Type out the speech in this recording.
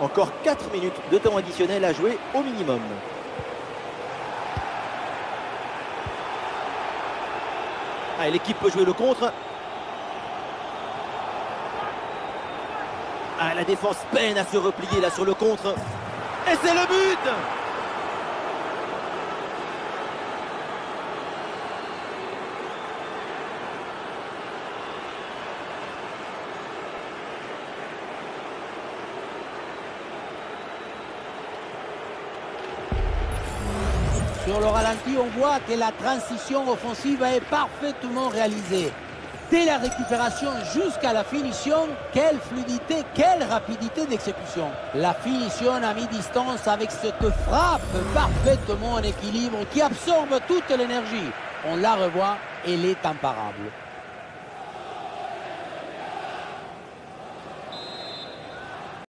Encore 4 minutes de temps additionnel à jouer au minimum. Ah, l'équipe peut jouer le contre. Ah, la défense peine à se replier là sur le contre. Et c'est le but Sur le ralenti, on voit que la transition offensive est parfaitement réalisée. Dès la récupération jusqu'à la finition, quelle fluidité, quelle rapidité d'exécution. La finition à mi-distance avec cette frappe parfaitement en équilibre qui absorbe toute l'énergie. On la revoit, elle est imparable.